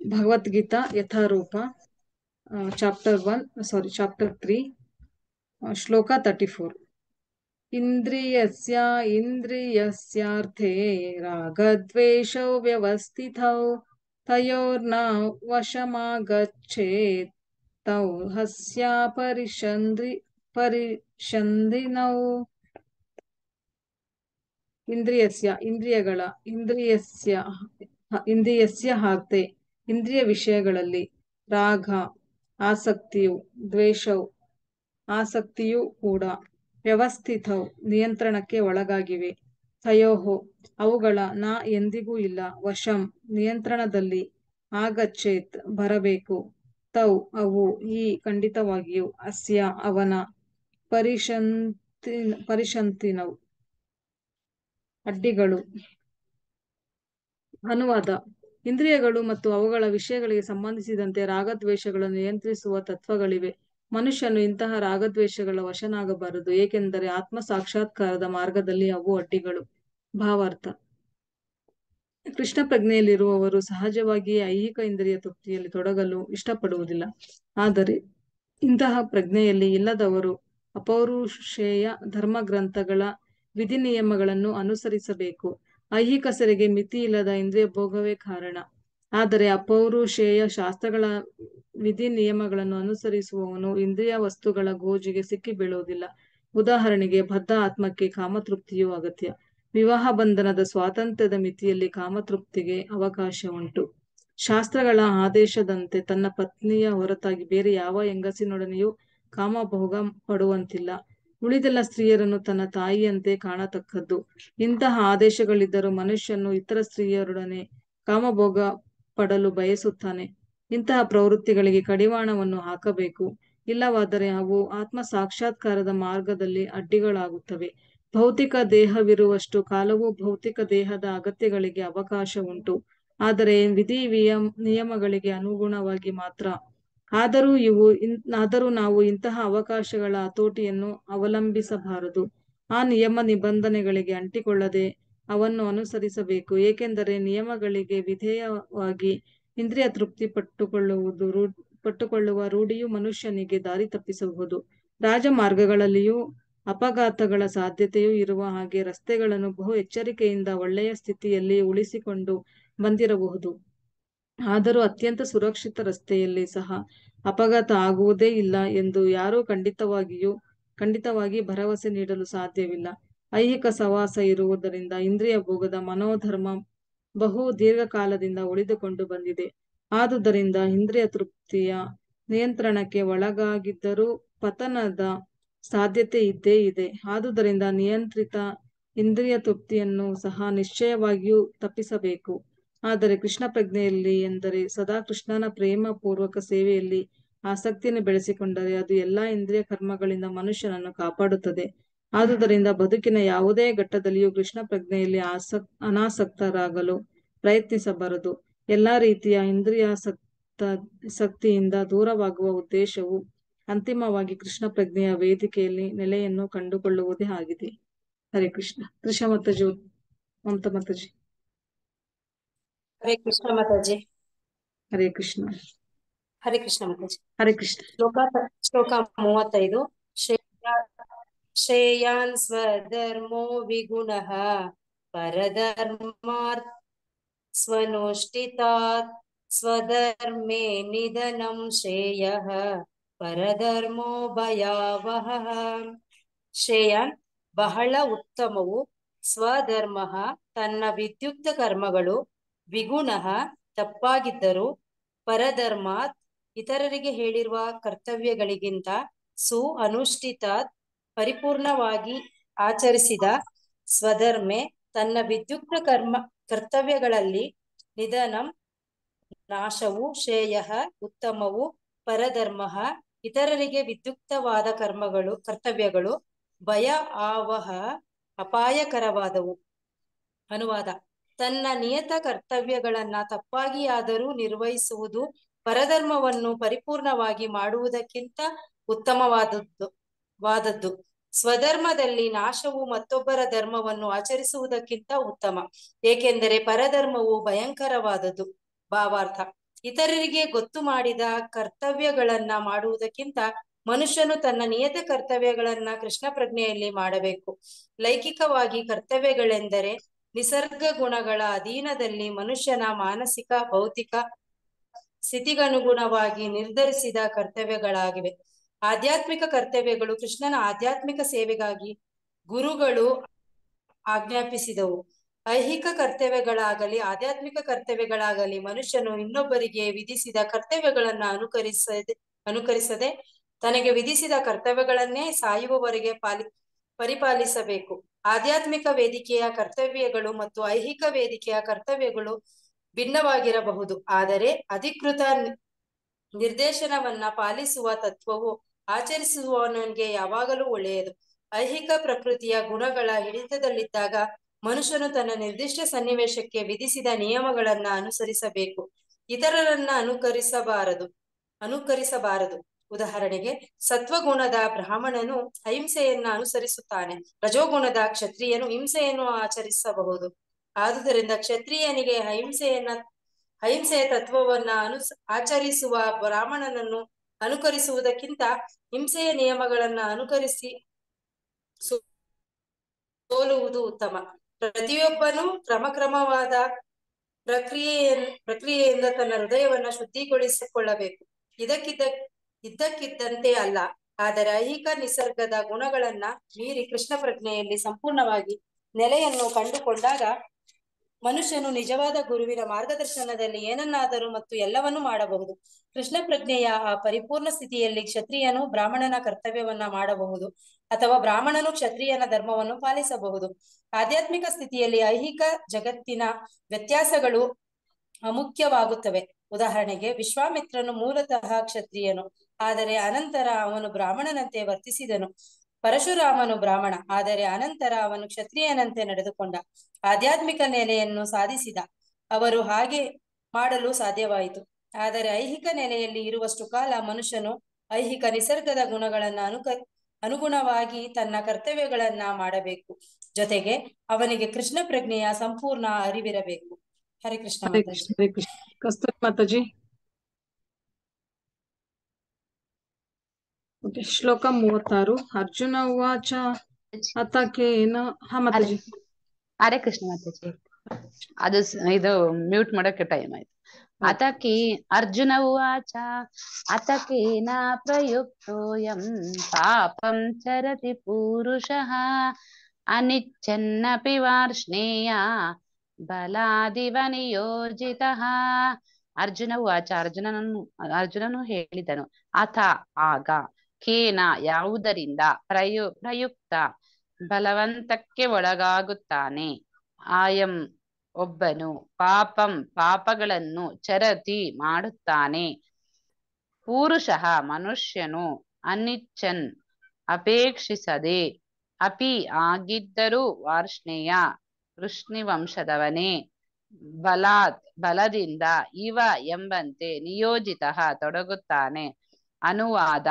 Bhagavad Gita ಯಥಾರೂಪ chapter one sorry chapter three ಶ್ಲೋಕ thirty four ಇಂದ್ರಿಯಸ್ಯ ಇಂದ್ರಿಯಸ್ಯಾರ್ಥೇ ರಾಗದ್ವೇಷೌ ವ್ಯವಸ್ಥಿತೌ ತಯೋರ್ನ ವಶಮಾಗಚ್ಚೇತ್ ತೌ ಹಸ್ಯ ಪರಿಷಂದ್ರಿ ಪರಿಷಂದಿನೌ ಇಂದ್ರಿಯಸ್ಯ ಇಂದ್ರಿಯಗಳ ಇಂದ್ರಿಯಸ್ಯ ಇಂದ್ರಿಯಸ್ಯ ಹಾರ್ತೆ ಇಂದ್ರಿಯ ವಿಷಯಗಳಲ್ಲಿ ರಾಗ, ಆಸಕ್ತಿಯು, ದ್ವೇಷವು, ಆಸಕ್ತಿಯೂ ಕೂಡ ವ್ಯವಸ್ಥಿತವು, ನಿಯಂತ್ರಣಕ್ಕೆ ಒಳಗಾಗಿವೆ. ತಯೋಹೋ, ಅವುಗಳ ನಾ ಎಂದಿಗೂ ಇಲ್ಲ. ವಶಂ, ನಿಯಂತ್ರಣದಲ್ಲಿ ಆಗಚ್ಚೇತ್, ಬರಬೇಕು. ತೌ, ಅವು ಈ ಖಂಡಿತವಾಗಿಯೂ ಅಸ್ಯ, ಅವನ ಪರಿಶಂತಿ ಪರಿಶಂತಿನವು. ಅಡ್ಡಿಗಳು. ಅನುವಾದ. ಇಂದ್ರಿಯಗಳು ಮತ್ತು ಅವುಗಳ ವಿಷಯಗಳಿಗೆ ಸಂಬಂಧಿಸಿದಂತೆ ರಾಗದ್ವೇಷಗಳನ್ನು ನಿಯಂತ್ರಿಸುವ ತತ್ವಗಳಿವೆ. ಮನುಷ್ಯನು ಇಂತಹ ರಾಗದ್ವೇಷಗಳ ವಶನಾಗಬಾರದು, ಏಕೆಂದರೆ ಆತ್ಮ ಸಾಕ್ಷಾತ್ಕಾರದ ಮಾರ್ಗದಲ್ಲಿ ಅವು ಅಡ್ಡಿಗಳು. ಭಾವಾರ್ಥ. ಕೃಷ್ಣ ಪ್ರಜ್ಞೆಯಲ್ಲಿರುವವರು ಸಹಜವಾಗಿಯೇ ಐಹಿಕ ಇಂದ್ರಿಯ ತೃಪ್ತಿಯಲ್ಲಿ ತೊಡಗಲು ಇಷ್ಟಪಡುವುದಿಲ್ಲ. ಆದರೆ ಇಂತಹ ಪ್ರಜ್ಞೆಯಲ್ಲಿ ಇಲ್ಲದವರು ಅಪೌರುಷೇಯ ಧರ್ಮ ಗ್ರಂಥಗಳ ವಿಧಿ ನಿಯಮಗಳನ್ನು ಅನುಸರಿಸಬೇಕು. ಐಹಿಕ ಸೆರೆಗೆ ಮಿತಿ ಇಲ್ಲದ ಇಂದ್ರಿಯ ಭೋಗವೇ ಕಾರಣ. ಆದರೆ ಅಪೌರುಷೇಯ ಶಾಸ್ತ್ರಗಳ ವಿಧಿ ನಿಯಮಗಳನ್ನು ಅನುಸರಿಸುವವನು ಇಂದ್ರಿಯ ವಸ್ತುಗಳ ಗೋಜಿಗೆ ಸಿಕ್ಕಿ ಬೀಳುವುದಿಲ್ಲ. ಉದಾಹರಣೆಗೆ ಬದ್ಧ ಆತ್ಮಕ್ಕೆ ಕಾಮತೃಪ್ತಿಯೂ ಅಗತ್ಯ. ವಿವಾಹ ಬಂಧನದ ಸ್ವಾತಂತ್ರ್ಯದ ಮಿತಿಯಲ್ಲಿ ಕಾಮತೃಪ್ತಿಗೆ ಅವಕಾಶ ಉಂಟು. ಶಾಸ್ತ್ರಗಳ ಆದೇಶದಂತೆ ತನ್ನ ಪತ್ನಿಯ ಹೊರತಾಗಿ ಬೇರೆ ಯಾವ ಹೆಂಗಸಿನೊಡನೆಯೂ ಕಾಮಭೋಗ ಪಡುವಂತಿಲ್ಲ. ಉಳಿದೆಲ್ಲ ಸ್ತ್ರೀಯರನ್ನು ತನ್ನ ತಾಯಿಯಂತೆ ಕಾಣತಕ್ಕದ್ದು. ಇಂತಹ ಆದೇಶಗಳಿದ್ದರೂ ಮನುಷ್ಯನು ಇತರ ಸ್ತ್ರೀಯರೊಡನೆ ಕಾಮಭೋಗ ಪಡಲು ಬಯಸುತ್ತಾನೆ. ಇಂತಹ ಪ್ರವೃತ್ತಿಗಳಿಗೆ ಕಡಿವಾಣವನ್ನು ಹಾಕಬೇಕು. ಇಲ್ಲವಾದರೆ ಅವು ಆತ್ಮ ಸಾಕ್ಷಾತ್ಕಾರದ ಮಾರ್ಗದಲ್ಲಿ ಅಡ್ಡಿಗಳಾಗುತ್ತವೆ. ಭೌತಿಕ ದೇಹವಿರುವಷ್ಟು ಕಾಲವು ಭೌತಿಕ ದೇಹದ ಅಗತ್ಯಗಳಿಗೆ ಅವಕಾಶ ಉಂಟು ಆದರೆ ವಿಧಿ ನಿಯಮಗಳಿಗೆ ಅನುಗುಣವಾಗಿ ಮಾತ್ರ ಆದರೂ ಇವು ಆದರೂ ನಾವು ಇಂತಹ ಅವಕಾಶಗಳ ಹತೋಟಿಯನ್ನು ಅವಲಂಬಿಸಬಾರದು. ಆ ನಿಯಮ ನಿಬಂಧನೆಗಳಿಗೆ ಅಂಟಿಕೊಳ್ಳದೆ ಅವನ್ನು ಅನುಸರಿಸಬೇಕು. ಏಕೆಂದರೆ ನಿಯಮಗಳಿಗೆ ವಿಧೇಯವಾಗಿ ಇಂದ್ರಿಯ ತೃಪ್ತಿ ಪಟ್ಟುಕೊಳ್ಳುವುದು ರೂ, ಪಟ್ಟುಕೊಳ್ಳುವ ರೂಢಿಯು ಮನುಷ್ಯನಿಗೆ ದಾರಿ ತಪ್ಪಿಸಬಹುದು. ರಾಜಮಾರ್ಗಗಳಲ್ಲಿಯೂ ಅಪಘಾತಗಳ ಸಾಧ್ಯತೆಯೂ ಇರುವ ಹಾಗೆ ರಸ್ತೆಗಳನ್ನು ಬಹು ಎಚ್ಚರಿಕೆಯಿಂದ ಒಳ್ಳೆಯ ಸ್ಥಿತಿಯಲ್ಲಿ ಉಳಿಸಿಕೊಂಡು ಬಂದಿರಬಹುದು. ಆದರೂ ಅತ್ಯಂತ ಸುರಕ್ಷಿತ ರಸ್ತೆಯಲ್ಲಿ ಸಹ ಅಪಘಾತ ಆಗುವುದೇ ಇಲ್ಲ ಎಂದು ಯಾರೂ ಖಂಡಿತವಾಗಿಯೂ, ಖಂಡಿತವಾಗಿ ಭರವಸೆ ನೀಡಲು ಸಾಧ್ಯವಿಲ್ಲ. ಐಹಿಕ ಸವಾಸ ಇರುವುದರಿಂದ ಇಂದ್ರಿಯ ಭೋಗದ ಮನೋಧರ್ಮ ಬಹು ದೀರ್ಘಕಾಲದಿಂದ ಉಳಿದುಕೊಂಡು ಬಂದಿದೆ. ಆದುದರಿಂದ ಇಂದ್ರಿಯ ತೃಪ್ತಿಯ ನಿಯಂತ್ರಣಕ್ಕೆ ಒಳಗಾಗಿದ್ದರೂ ಪತನದ ಸಾಧ್ಯತೆ ಇದ್ದೇ ಇದೆ. ಆದುದರಿಂದ ನಿಯಂತ್ರಿತ ಇಂದ್ರಿಯ ತೃಪ್ತಿಯನ್ನು ಸಹ ನಿಶ್ಚಯವಾಗಿಯೂ ತಪ್ಪಿಸಬೇಕು. ಆದರೆ ಕೃಷ್ಣ ಪ್ರಜ್ಞೆಯಲ್ಲಿ ಎಂದರೆ ಸದಾ ಕೃಷ್ಣನ ಪ್ರೇಮ ಪೂರ್ವಕ ಸೇವೆಯಲ್ಲಿ ಆಸಕ್ತಿಯನ್ನು ಬೆಳೆಸಿಕೊಂಡರೆ ಅದು ಎಲ್ಲಾ ಇಂದ್ರಿಯ ಕರ್ಮಗಳಿಂದ ಮನುಷ್ಯನನ್ನು ಕಾಪಾಡುತ್ತದೆ. ಆದುದರಿಂದ ಬದುಕಿನ ಯಾವುದೇ ಘಟ್ಟದಲ್ಲಿಯೂ ಕೃಷ್ಣ ಪ್ರಜ್ಞೆಯಲ್ಲಿ ಆಸಕ್, ಅನಾಸಕ್ತರಾಗಲು ಪ್ರಯತ್ನಿಸಬಾರದು. ಎಲ್ಲಾ ರೀತಿಯ ಇಂದ್ರಿಯಾಸಕ್ತ, ಶಕ್ತಿಯಿಂದ ದೂರವಾಗುವ ಉದ್ದೇಶವು ಅಂತಿಮವಾಗಿ ಕೃಷ್ಣ ಪ್ರಜ್ಞೆಯ ವೇದಿಕೆಯಲ್ಲಿ ನೆಲೆಯನ್ನು ಕಂಡುಕೊಳ್ಳುವುದೇ ಆಗಿದೆ. ಹರೇ ಕೃಷ್ಣ. ಕೃಷ್ಣ ಮಾತಾಜಿ ಮಮತಾ ಮಾತಾಜಿ. ಹರೇ ಕೃಷ್ಣ ಮಾತಾಜಿ ಹರೇ ಕೃಷ್ಣ. ಹರೇ ಕೃಷ್ಣ ಮಾತಾಜಿ ಹರೇ ಕೃಷ್ಣ. ಶ್ಲೋಕ ಶ್ಲೋಕ ಮೂವತ್ತೈದು. ಶ್ರೇಯ ಶ್ರೇಯಾನ್ ಸ್ವಧರ್ಮೋ ವಿಗುಣಃ ಪರಧರ್ಮಾರ್ಥ ಸ್ವನುಷ್ಠಿತಾತ್ ಸ್ವಧರ್ಮೇ ನಿಧನಂ ಶ್ರೇಯ ಪರಧರ್ಮೋ ಭಯಾವಹ. ಶ್ರೇಯಾನ್ ಬಹಳ ಉತ್ತಮವು ಸ್ವಧರ್ಮ ತನ್ನ ವಿದ್ಯುಕ್ತ ಕರ್ಮಗಳು ವಿಗುಣಃ ತಪ್ಪಾಗಿದ್ದರೂ ಪರಧರ್ಮಾತ್ ಇತರರಿಗೆ ಹೇಳಿರುವ ಕರ್ತವ್ಯಗಳಿಗಿಂತ ಸು ಅನುಷ್ಠಿತಾತ್ ಪರಿಪೂರ್ಣವಾಗಿ ಆಚರಿಸಿದ ಸ್ವಧರ್ಮೆ ತನ್ನ ವಿದ್ಯುಕ್ತ ಕರ್ಮ, ಕರ್ತವ್ಯಗಳಲ್ಲಿ ನಿಧನಂ ನಾಶವು ಶ್ರೇಯ ಉತ್ತಮವು ಪರಧರ್ಮ ಇತರರಿಗೆ ವಿದ್ಯುಕ್ತವಾದ ಕರ್ಮಗಳು, ಕರ್ತವ್ಯಗಳು ಭಯ, ಆವಹ, ಅಪಾಯಕರವಾದವು. ಅನುವಾದ. ತನ್ನ ನಿಯತ ಕರ್ತವ್ಯಗಳನ್ನ ತಪ್ಪಾಗಿಯಾದರೂ ನಿರ್ವಹಿಸುವುದು ಪರಧರ್ಮವನ್ನು ಪರಿಪೂರ್ಣವಾಗಿ ಮಾಡುವುದಕ್ಕಿಂತ ಉತ್ತಮವಾದದ್ದು, ವಾದದ್ದು. ಸ್ವಧರ್ಮದಲ್ಲಿ ನಾಶವು ಮತ್ತೊಬ್ಬರ ಧರ್ಮವನ್ನು ಆಚರಿಸುವುದಕ್ಕಿಂತ ಉತ್ತಮ. ಏಕೆಂದರೆ ಪರಧರ್ಮವು ಭಯಂಕರವಾದದ್ದು. ಭಾವಾರ್ಥ. ಇತರರಿಗೆ ಗೊತ್ತು ಮಾಡಿದ ಕರ್ತವ್ಯಗಳನ್ನ ಮಾಡುವುದಕ್ಕಿಂತ ಮನುಷ್ಯನು ತನ್ನ ನಿಯತ ಕರ್ತವ್ಯಗಳನ್ನ ಕೃಷ್ಣ ಪ್ರಜ್ಞೆಯಲ್ಲಿ ಮಾಡಬೇಕು. ಲೈಂಗಿಕವಾಗಿ ಕರ್ತವ್ಯಗಳೆಂದರೆ ನಿಸರ್ಗ ಗುಣಗಳ ಅಧೀನದಲ್ಲಿ ಮನುಷ್ಯನ ಮಾನಸಿಕ, ಭೌತಿಕ ಸ್ಥಿತಿಗನುಗುಣವಾಗಿ ನಿರ್ಧರಿಸಿದ ಕರ್ತವ್ಯಗಳಾಗಿವೆ. ಆಧ್ಯಾತ್ಮಿಕ ಕರ್ತವ್ಯಗಳು ಕೃಷ್ಣನ ಆಧ್ಯಾತ್ಮಿಕ ಸೇವೆಗಾಗಿ ಗುರುಗಳು ಆಜ್ಞಾಪಿಸಿದವು. ಐಹಿಕ ಕರ್ತವ್ಯಗಳಾಗಲಿ, ಆಧ್ಯಾತ್ಮಿಕ ಕರ್ತವ್ಯಗಳಾಗಲಿ ಮನುಷ್ಯನು ಇನ್ನೊಬ್ಬರಿಗೆ ವಿಧಿಸಿದ ಕರ್ತವ್ಯಗಳನ್ನ ಅನುಕರಿಸದೆ ಅನುಕರಿಸದೆ ತನಗೆ ವಿಧಿಸಿದ ಕರ್ತವ್ಯಗಳನ್ನೇ ಸಾಯುವವರೆಗೆ ಪಾಲಿ, ಪರಿಪಾಲಿಸಬೇಕು. ಆಧ್ಯಾತ್ಮಿಕ ವೇದಿಕೆಯ ಕರ್ತವ್ಯಗಳು ಮತ್ತು ಐಹಿಕ ವೇದಿಕೆಯ ಕರ್ತವ್ಯಗಳು ಭಿನ್ನವಾಗಿರಬಹುದು. ಆದರೆ ಅಧಿಕೃತ ನಿರ್ದೇಶನವನ್ನ ಪಾಲಿಸುವ ತತ್ವವು ಆಚರಿಸುವವನಿಗೆ ಯಾವಾಗಲೂ ಒಳ್ಳೆಯದು. ಐಹಿಕ ಪ್ರಕೃತಿಯ ಗುಣಗಳ ಹಿಡಿತದಲ್ಲಿದ್ದಾಗ ಮನುಷ್ಯನು ತನ್ನ ನಿರ್ದಿಷ್ಟ ಸನ್ನಿವೇಶಕ್ಕೆ ವಿಧಿಸಿದ ನಿಯಮಗಳನ್ನ ಅನುಸರಿಸಬೇಕು. ಇತರರನ್ನ ಅನುಕರಿಸಬಾರದು. ಅನುಕರಿಸಬಾರದು. ಉದಾಹರಣೆಗೆ, ಸತ್ವಗುಣದ ಬ್ರಾಹ್ಮಣನು ಅಹಿಂಸೆಯನ್ನ ಅನುಸರಿಸುತ್ತಾನೆ, ರಜೋಗುಣದ ಕ್ಷತ್ರಿಯನು ಹಿಂಸೆಯನ್ನು ಆಚರಿಸಬಹುದು. ಆದುದರಿಂದ ಕ್ಷತ್ರಿಯನಿಗೆ ಅಹಿಂಸೆಯನ್ನ ಅಹಿಂಸೆಯ ತತ್ವವನ್ನ ಅನುಸ, ಆಚರಿಸುವ ಬ್ರಾಹ್ಮಣನನ್ನು ಅನುಕರಿಸುವುದಕ್ಕಿಂತ ಹಿಂಸೆಯ ನಿಯಮಗಳನ್ನ ಅನುಕರಿಸಿ ಸೋಲುವುದು ಉತ್ತಮ. ಪ್ರತಿಯೊಬ್ಬನು ಕ್ರಮಕ್ರಮವಾದ ಪ್ರಕ್ರಿಯೆಯ ಪ್ರಕ್ರಿಯೆಯಿಂದ ತನ್ನ ಹೃದಯವನ್ನ ಶುದ್ಧಿಗೊಳಿಸಿಕೊಳ್ಳಬೇಕು. ಇದಕ್ಕಿದ್ದ ಇದ್ದಕ್ಕಿದ್ದಂತೆ ಅಲ್ಲ. ಆದರೆ ಐಹಿಕ ನಿಸರ್ಗದ ಗುಣಗಳನ್ನ ಮೀರಿ ಕೃಷ್ಣ ಪ್ರಜ್ಞೆಯಲ್ಲಿ ಸಂಪೂರ್ಣವಾಗಿ ನೆಲೆಯನ್ನು ಕಂಡುಕೊಂಡಾಗ ಮನುಷ್ಯನು ನಿಜವಾದ ಗುರುವಿನ ಮಾರ್ಗದರ್ಶನದಲ್ಲಿ ಏನನ್ನಾದರೂ ಮತ್ತು ಎಲ್ಲವನ್ನೂ ಮಾಡಬಹುದು. ಕೃಷ್ಣ ಪ್ರಜ್ಞೆಯ ಆ ಪರಿಪೂರ್ಣ ಸ್ಥಿತಿಯಲ್ಲಿ ಕ್ಷತ್ರಿಯನು ಬ್ರಾಹ್ಮಣನ ಕರ್ತವ್ಯವನ್ನ ಮಾಡಬಹುದು ಅಥವಾ ಬ್ರಾಹ್ಮಣನು ಕ್ಷತ್ರಿಯನ ಧರ್ಮವನ್ನು ಪಾಲಿಸಬಹುದು. ಆಧ್ಯಾತ್ಮಿಕ ಸ್ಥಿತಿಯಲ್ಲಿ ಐಹಿಕ ಜಗತ್ತಿನ ವ್ಯತ್ಯಾಸಗಳು ಅಮುಖ್ಯವಾಗುತ್ತವೆ. ಉದಾಹರಣೆಗೆ ವಿಶ್ವಾಮಿತ್ರನು ಮೂಲತಃ ಕ್ಷತ್ರಿಯನು. ಆದರೆ ಅನಂತರ ಅವನು ಬ್ರಾಹ್ಮಣನಂತೆ ವರ್ತಿಸಿದನು. ಪರಶುರಾಮನು ಬ್ರಾಹ್ಮಣ ಆದರೆ ಅನಂತರ ಅವನು ಕ್ಷತ್ರಿಯನಂತೆ ನಡೆದುಕೊಂಡ ಆಧ್ಯಾತ್ಮಿಕ ನೆಲೆಯನ್ನು ಸಾಧಿಸಿದ. ಅವರು ಹಾಗೆ ಮಾಡಲು ಸಾಧ್ಯವಾಯಿತು. ಆದರೆ ಐಹಿಕ ನೆಲೆಯಲ್ಲಿ ಇರುವಷ್ಟು ಕಾಲ ಮನುಷ್ಯನು ಐಹಿಕ ನಿಸರ್ಗದ ಗುಣಗಳನ್ನ ಅನುಕ ಅನುಗುಣವಾಗಿ ತನ್ನ ಕರ್ತವ್ಯಗಳನ್ನ ಮಾಡಬೇಕು. ಜೊತೆಗೆ ಅವನಿಗೆ ಕೃಷ್ಣ ಪ್ರಜ್ಞೆಯ ಸಂಪೂರ್ಣ ಅರಿವಿರಬೇಕು. ಹರೇ ಕೃಷ್ಣ ಹರೇ ಕೃಷ್ಣ ಹರೇ ಕೃಷ್ಣ. ಕಸ್ತೂರಿ ಮಾತಾಜಿ ಓಕೆ ಶ್ಲೋಕ ಮೂವತ್ತಾರು ಅರ್ಜುನ ಉವಾಚ ಅತಕೇನ ಹಾ ಮಾತಾಜಿ ಹರೇ ಕೃಷ್ಣ ಮಾತಾಜಿ ಅದು ಸ- ಇದು ಮ್ಯೂಟ್ ಮಾಡಕ್ಕೆ ಟೈಮ್ ಆಯ್ತು ಅತಕಿ ಅರ್ಜುನ ಉವಾಚ ಅತಕೇನ ಪ್ರಯುಕ್ತೋಯಂ ಪಾಪಂ ಚರತಿ ಪೂರುಷಃ ಅನಿಚ್ಛನ್ನಪಿ ವಾರ್ಷ್ಣೇಯ ಬಲಾದಿವ ನಿಯೋಜಿತಃ ಅರ್ಜುನ ಉವಾಚ ಅರ್ಜುನನನ್ನು ಅರ್ಜುನನು ಹೇಳಿದನು ಅಥ ಆಗ ಕೇನ ಯಾವುದರಿಂದ ಪ್ರಯು, ಪ್ರಯುಕ್ತ ಬಲವಂತಕ್ಕೆ ಒಳಗಾಗುತ್ತಾನೆ? ಆಯಂ ಒಬ್ಬನು ಪಾಪಂ ಪಾಪಗಳನ್ನು ಚರತಿ ಮಾಡುತ್ತಾನೆ. ಪುರುಷಃ ಮನುಷ್ಯನು ಅನಿಚ್ಛನ್ ಅಪೇಕ್ಷಿಸದೆ ಅಪಿ ಆಗಿದ್ದರೂ ವಾರ್ಷ್ಣೇಯ ವೃಷ್ಣಿವಂಶದವನೇ. ಬಲಾತ್ ಬಲದಿಂದ ಇವ ಎಂಬಂತೆ ನಿಯೋಜಿತ ತೊಡಗುತ್ತಾನೆ. ಅನುವಾದ